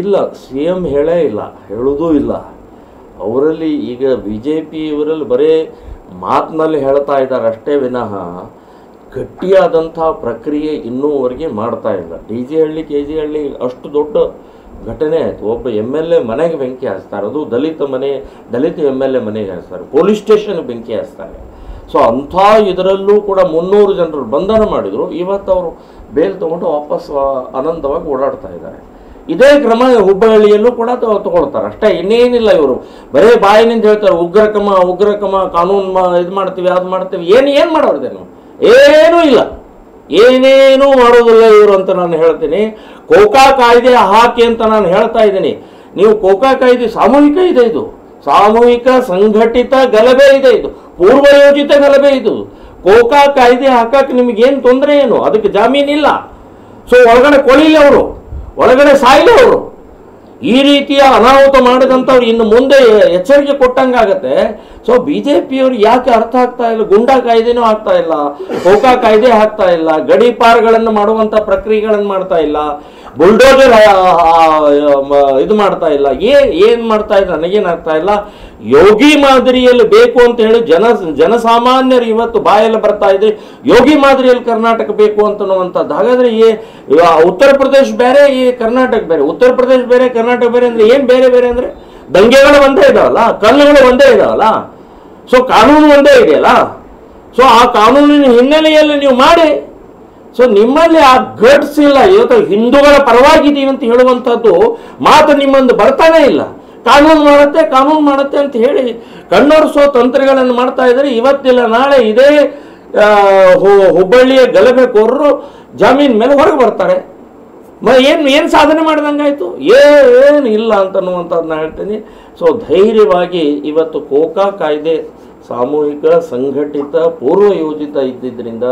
ಇಲ್ಲ, C M ಹೇಳೇ ಇಲ್ಲ, ಹೇಳೋದೂ ಇಲ್ಲ. ಅವರಲ್ಲಿ ಈಗ ಬಿ ಜೆ ಪಿಯವರಲ್ಲಿ ಬರೀ ಮಾತಿನಲ್ಲಿ ಹೇಳ್ತಾ ಇದ್ದಾರೆ ಅಷ್ಟೇ ವಿನಃ ಗಟ್ಟಿಯಾದಂಥ ಪ್ರಕ್ರಿಯೆ ಇನ್ನೂವರೆಗೆ ಮಾಡ್ತಾ ಇಲ್ಲ. D G Halli, K G Halli ಅಷ್ಟು ದೊಡ್ಡ ಘಟನೆ ಆಯಿತು. ಒಬ್ಬ ಎಂ ಎಲ್ ಎ ಮನೆಗೆ ಬೆಂಕಿ ಹಾಸ್ತಾರೆ ಅದು ದಲಿತ ಮನೆ, ದಲಿತ ಎಂ ಎಲ್ ಎ ಮನೆಗೆ ಹಾಸ್ತಾರೆ ಪೊಲೀಸ್ ಸ್ಟೇಷನ್ಗೆ ಬೆಂಕಿ ಹಾಸ್ತಾರೆ ಸೊ, ಅಂಥ ಇದರಲ್ಲೂ ಕೂಡ ಮುನ್ನೂರು ಜನರು ಬಂಧನ ಮಾಡಿದರು. ಇವತ್ತು ಅವರು ಬೇಲ್ ತೊಗೊಂಡು ವಾಪಸ್ ಆನಂದವಾಗಿ ಓಡಾಡ್ತಾ ಇದ್ದಾರೆ. ಇದೇ ಕ್ರಮ ಹುಬ್ಬಳ್ಳಿಯಲ್ಲೂ ಕೂಡ ತಗೊಳ್ತಾರೆ. ಅಷ್ಟೇ, ಇನ್ನೇನಿಲ್ಲ ಇವರು. ಬರೇ ಬಾಯಿನಿಂದ ಹೇಳ್ತಾರೆ ಉಗ್ರಕಮ ಕ್ರಮ ಕಾನೂನು ಇದು ಮಾಡ್ತೀವಿ, ಅದು ಮಾಡ್ತೀವಿ. ಏನು ಏನು ಮಾಡೋರ್ದೇನು ಏನೂ ಇಲ್ಲ. ಏನೇನೂ ಮಾಡೋದಿಲ್ಲ ಇವರು ಅಂತ ನಾನು ಹೇಳ್ತೀನಿ. ಕೋಕಾ ಕಾಯ್ದೆ ಹಾಕಿ ಅಂತ ನಾನು ಹೇಳ್ತಾ ಇದ್ದೀನಿ. ನೀವು ಕೋಕಾ ಕಾಯ್ದೆ ಸಾಮೂಹಿಕ ಇದೆ ಇದು. ಸಾಮೂಹಿಕ ಸಂಘಟಿತ ಗಲಭೆ ಇದೆ ಇದು. ಪೂರ್ವಯೋಜಿತ ಗಲಭೆ ಇದು. ಕೋಕಾ ಕಾಯ್ದೆ ಹಾಕಕ್ಕೆ ನಿಮಗೇನು ತೊಂದರೆ ಏನು? ಅದಕ್ಕೆ ಜಾಮೀನಿಲ್ಲ. ಸೊ, ಒಳಗಡೆ ಕೊಳಿಲಿ ಅವರು. ಒಳಗಡೆ ಸಾಯಿಲೇ ಅವರು. ಈ ರೀತಿಯ ಅನಾಹುತ ಮಾಡಿದಂಥವ್ರು ಇನ್ನು ಮುಂದೆ ಎಚ್ಚರಿಕೆ ಕೊಟ್ಟಂಗಾಗತ್ತೆ. ಸೊ ಬಿ ಜೆ ಪಿಯವರು ಯಾಕೆ ಅರ್ಥ ಆಗ್ತಾ ಇಲ್ಲ? ಗುಂಡಾ ಕಾಯ್ದೆನೂ ಆಗ್ತಾ ಇಲ್ಲ. ಕೋಕಾ ಕಾಯ್ದೆ ಆಗ್ತಾ ಇಲ್ಲ. ಗಡಿಪಾರುಗಳನ್ನು ಮಾಡುವಂಥ ಪ್ರಕ್ರಿಯೆಗಳನ್ನು ಮಾಡ್ತಾ ಇಲ್ಲ. ಬುಲ್ಡೋಜರ್ ಇದು ಮಾಡ್ತಾ ಇಲ್ಲ. ಏ, ಏನು ಮಾಡ್ತಾ ಇಲ್ಲ ನನಗೇನಾಗ್ತಾ ಇಲ್ಲ. ಯೋಗಿ ಮಾದರಿಯಲ್ಲಿ ಬೇಕು ಅಂತ ಹೇಳಿ ಜನ, ಜನಸಾಮಾನ್ಯರು ಇವತ್ತು ಬಾಯಲ್ಲಿ ಬರ್ತಾ ಇದೆ. ಯೋಗಿ ಮಾದರಿಯಲ್ಲಿ ಕರ್ನಾಟಕ ಬೇಕು ಅಂತನ್ನುವಂಥದ್ದು. ಹಾಗಾದ್ರೆ ಏ ಉತ್ತರ ಪ್ರದೇಶ ಬೇರೆ, ಈ ಕರ್ನಾಟಕ ಬೇರೆ. ಉತ್ತರ ಪ್ರದೇಶ ಬೇರೆ, ಕರ್ನಾಟಕ ಬೇರೆ ಅಂದ್ರೆ ಏನು ಬೇರೆ ಬೇರೆ ಅಂದ್ರೆ? ದಂಗೆಗಳು ಒಂದೇ ಇದಾವಲ್ಲ? ಕಲ್ಲುಗಳು ಒಂದೇ ಇದಾವಲ್ಲ? ಸೊ ಕಾನೂನು ಒಂದೇ ಇದೆಯಲ್ಲ? ಸೊ ಆ ಕಾನೂನಿನ ಹಿನ್ನೆಲೆಯಲ್ಲಿ ನೀವು ಮಾಡಿ. ಸೊ ನಿಮ್ಮಲ್ಲಿ ಆ ಗಡ್ಸ್ ಇಲ್ಲ. ಇವತ್ತು ಹಿಂದೂಗಳ ಪರವಾಗಿದ್ದೀವಿ ಅಂತ ಹೇಳುವಂಥದ್ದು ಮಾತು ನಿಮ್ಮೊಂದು ಬರ್ತಾನೆ ಇಲ್ಲ. ಕಾನೂನು ಮಾಡುತ್ತೆ ಕಾನೂನು ಮಾಡುತ್ತೆ ಅಂತ ಹೇಳಿ ಕಣ್ಣೊರೆಸೋ ತಂತ್ರಗಳನ್ನು ಮಾಡ್ತಾ ಇದ್ದಾರೆ. ಇವತ್ತಿಲ್ಲ, ನಾಳೆ ಇದೇ ಹುಬ್ಬಳ್ಳಿಯ ಗಲಭೆಕೋರರು ಜಾಮೀನ್ ಮೇಲೆ ಹೊರಗೆ ಬರ್ತಾರೆ. ಮ, ಏನು ಏನು ಸಾಧನೆ ಮಾಡಿದಂಗಾಯಿತು? ಏನು ಇಲ್ಲ ಅಂತ ನಾನು ಹೇಳ್ತೀನಿ. ಸೊ ಧೈರ್ಯವಾಗಿ ಇವತ್ತು ಕೋಕಾ ಕಾಯ್ದೆ ಸಾಮೂಹಿಕ, ಸಂಘಟಿತ, ಪೂರ್ವಯೋಜಿತ ಇದ್ದಿದ್ದರಿಂದ